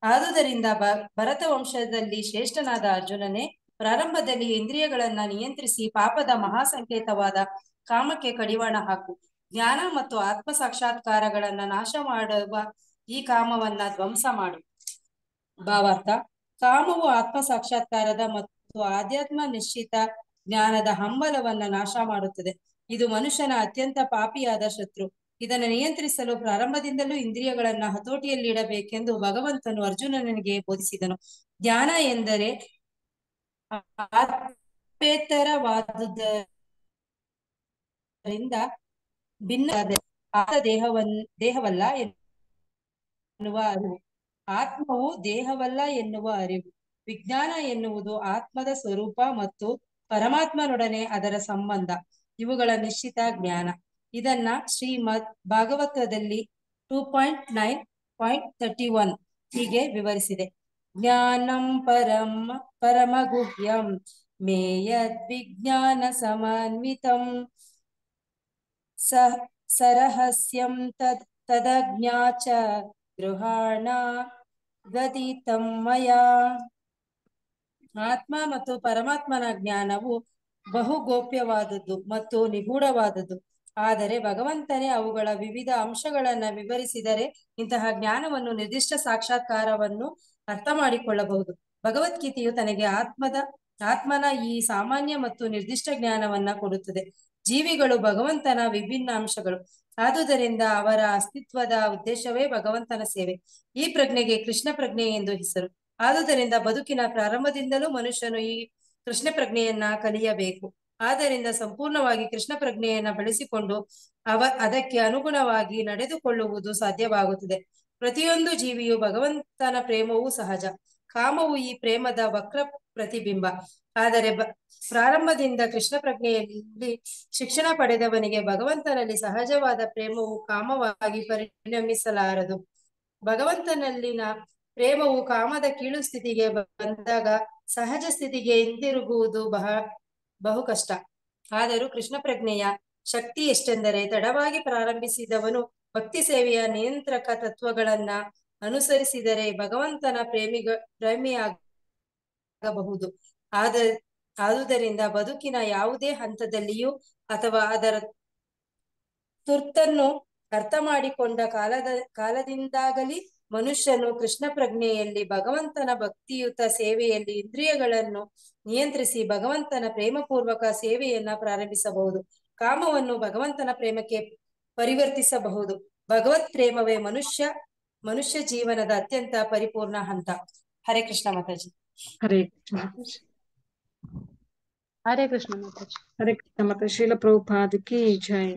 ಆದುದರಿಂದ ಬ ಭರತ ವಂಶದಲ್ಲಿ ಶ್ರೇಷ್ಠನಾದ ಅರ್ಜುನನೇ ಪ್ರಾರಂಭದಲ್ಲಿ ಇಂದ್ರಿಯಗಳನ್ನ ನಿಯಂತ್ರಿಸಿ ಪಾಪದ ಮಹಾಸಂಕೇತವಾದ ಕಾಮಕ್ಕೆ ಕಡಿವಾಣ ಹಾಕು. ಜ್ಞಾನ ಮತ್ತು ಆತ್ಮ ಸಾಕ್ಷಾತ್ಕಾರಗಳನ್ನ ನಾಶ ಮಾಡುವ ಈ ಕಾಮವನ್ನ ಧ್ವಂಸ ಮಾಡು. ಭಾವಾರ್ಥ. ಕಾಮವು ಆತ್ಮ ಸಾಕ್ಷಾತ್ಕಾರದ ಮತ್ತು ಆಧ್ಯಾತ್ಮ ನಿಶ್ಚಿತ ಜ್ಞಾನದ ಹಂಬಲವನ್ನ ನಾಶ ಮಾಡುತ್ತದೆ. ಇದು ಮನುಷ್ಯನ ಅತ್ಯಂತ ಪಾಪಿಯಾದ ಶತ್ರು. ಇದನ್ನು ನಿಯಂತ್ರಿಸಲು ಪ್ರಾರಂಭದಿಂದಲೂ ಇಂದ್ರಿಯಗಳನ್ನ ಹತೋಟಿಯಲ್ಲಿಡಬೇಕೆಂದು ಭಗವಂತನು ಅರ್ಜುನನಿಗೆ ಬೋಧಿಸಿದನು. ಜ್ಞಾನ ಎಂದರೆ ಆತ್ಮೇತರವಾದುದರಿಂದ ಭಿನ್ನ ದೇಹವನ್, ದೇಹವಲ್ಲ ಎನ್ನುವ ಅರಿವು. ಆತ್ಮವು ದೇಹವಲ್ಲ ಎನ್ನುವ ಅರಿವು. ವಿಜ್ಞಾನ ಎನ್ನುವುದು ಆತ್ಮದ ಸ್ವರೂಪ ಮತ್ತು ಪರಮಾತ್ಮನೊಡನೆ ಅದರ ಸಂಬಂಧ. ಇವುಗಳ ನಿಶ್ಚಿತ ಜ್ಞಾನ. ಇದನ್ನ ಶ್ರೀಮದ್ ಭಾಗವತದಲ್ಲಿ two point nine, point thirty one ಹೀಗೆ ವಿವರಿಸಿದೆ. ಜ್ಞಾನಂ ಪರಮ ಪರಮಗುಹ್ಯಂ ಮೇಯದ್ ವಿಜ್ಞಾನ ಸಮನ್ವಿತಂ ಸ ಸರಹಸ್ಯಂ ತದ್ ತದಜ್ಞಾಚ ಗೃಹಾಣ ಗದಿತಮಯ ಮಯಾ ಆತ್ಮ ಮತ್ತು ಪರಮಾತ್ಮನ ಜ್ಞಾನವು ಬಹು ಗೋಪ್ಯವಾದದ್ದು ಮತ್ತು ನಿಗೂಢವಾದದ್ದು. ಆದರೆ ಭಗವಂತನೇ ಅವುಗಳ ವಿವಿಧ ಅಂಶಗಳನ್ನ ವಿವರಿಸಿದರೆ ಇಂತಹ ಜ್ಞಾನವನ್ನು, ನಿರ್ದಿಷ್ಟ ಸಾಕ್ಷಾತ್ಕಾರವನ್ನು ಅರ್ಥ ಮಾಡಿಕೊಳ್ಳಬಹುದು. ಭಗವದ್ಗೀತೆಯು ತನಗೆ ಆತ್ಮದ, ಆತ್ಮನ ಈ ಸಾಮಾನ್ಯ ಮತ್ತು ನಿರ್ದಿಷ್ಟ ಜ್ಞಾನವನ್ನ ಕೊಡುತ್ತದೆ. ಜೀವಿಗಳು ಭಗವಂತನ ವಿಭಿನ್ನ ಅಂಶಗಳು. ಆದುದರಿಂದ ಅವರ ಅಸ್ತಿತ್ವದ ಉದ್ದೇಶವೇ ಭಗವಂತನ ಸೇವೆ. ಈ ಪ್ರಜ್ಞೆಗೆ ಕೃಷ್ಣ ಪ್ರಜ್ಞೆ ಎಂದು ಹೆಸರು. ಆದುದರಿಂದ ಬದುಕಿನ ಪ್ರಾರಂಭದಿಂದಲೂ ಮನುಷ್ಯನು ಈ ಕೃಷ್ಣ ಪ್ರಜ್ಞೆಯನ್ನ ಕಲಿಯಬೇಕು. ಆದ್ದರಿಂದ ಸಂಪೂರ್ಣವಾಗಿ ಕೃಷ್ಣ ಪ್ರಜ್ಞೆಯನ್ನ ಬೆಳೆಸಿಕೊಂಡು ಅವ, ಅದಕ್ಕೆ ಅನುಗುಣವಾಗಿ ನಡೆದುಕೊಳ್ಳುವುದು ಸಾಧ್ಯವಾಗುತ್ತದೆ. ಪ್ರತಿಯೊಂದು ಜೀವಿಯು ಭಗವಂತನ ಪ್ರೇಮವೂ ಸಹಜ. ಕಾಮವು ಈ ಪ್ರೇಮದ ವಕ್ರ ಪ್ರತಿಬಿಂಬ. ಆದರೆ ಪ್ರಾರಂಭದಿಂದ ಕೃಷ್ಣ ಪ್ರಜ್ಞೆಯಲ್ಲಿ ಶಿಕ್ಷಣ ಪಡೆದವನಿಗೆ ಭಗವಂತನಲ್ಲಿ ಸಹಜವಾದ ಪ್ರೇಮವು ಕಾಮವಾಗಿ ಪರಿಣಮಿಸಲಾರದು. ಭಗವಂತನಲ್ಲಿನ ಪ್ರೇಮವು ಕಾಮದ ಕೀಳು ಸ್ಥಿತಿಗೆ ಬಂದಾಗ ಸಹಜ ಸ್ಥಿತಿಗೆ ಹಿಂದಿರುಗುವುದು ಬಹ, ಬಹು ಕಷ್ಟ. ಆದರೂ ಕೃಷ್ಣ ಪ್ರಜ್ಞೆಯ ಶಕ್ತಿ ಎಷ್ಟೆಂದರೆ ತಡವಾಗಿ ಪ್ರಾರಂಭಿಸಿದವನು ಭಕ್ತಿ ಸೇವೆಯ ನಿಯಂತ್ರಕ ತತ್ವಗಳನ್ನ ಅನುಸರಿಸಿದರೆ ಭಗವಂತನ ಪ್ರೇಮಿಗ, ಪ್ರೇಮಿಯಾಗಬಹುದು. ಆದ, ಆದುದರಿಂದ ಬದುಕಿನ ಯಾವುದೇ ಹಂತದಲ್ಲಿಯೂ ಅಥವಾ ಅದರ ತುರ್ತನ್ನು ಅರ್ಥ ಮಾಡಿಕೊಂಡ ಕಾಲದ, ಕಾಲದಿಂದಾಗಲಿ ಮನುಷ್ಯನು ಕೃಷ್ಣ ಪ್ರಜ್ಞೆಯಲ್ಲಿ ಭಗವಂತನ ಭಕ್ತಿಯುತ ಸೇವೆಯಲ್ಲಿ ಇಂದ್ರಿಯಗಳನ್ನು ನಿಯಂತ್ರಿಸಿ ಭಗವಂತನ ಪ್ರೇಮಪೂರ್ವಕ ಸೇವೆಯನ್ನ ಪ್ರಾರಂಭಿಸಬಹುದು. ಕಾಮವನ್ನು ಭಗವಂತನ ಪ್ರೇಮಕ್ಕೆ ಪರಿವರ್ತಿಸಬಹುದು. ಭಗವತ್ ಪ್ರೇಮವೇ ಮನುಷ್ಯ ಮನುಷ್ಯ ಜೀವನದ ಅತ್ಯಂತ ಪರಿಪೂರ್ಣ ಹಂತ. ಹರೇ ಕೃಷ್ಣ ಮಾತಾಜಿ. ಹರೇ ಕೃಷ್ಣ ಮಾತಾಜಿ ಹರೇ ಕೃಷ್ಣ ಮಾತಾಜಿ ಹರೇ ಕೃಷ್ಣ ಮಾತಾಜಿ ಶೀಲ ಪ್ರಭುಪಾದಕ್ಕೆ ಜೈ